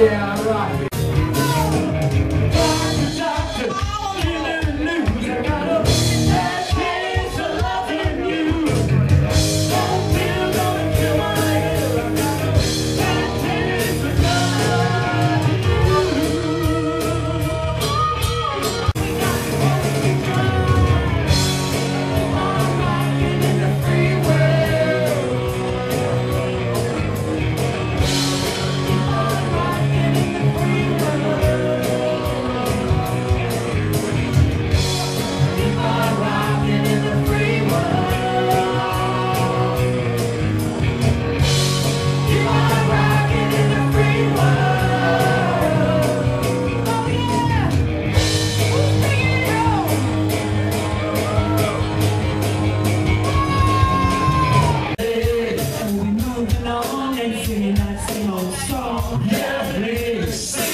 Moving Yeah, please.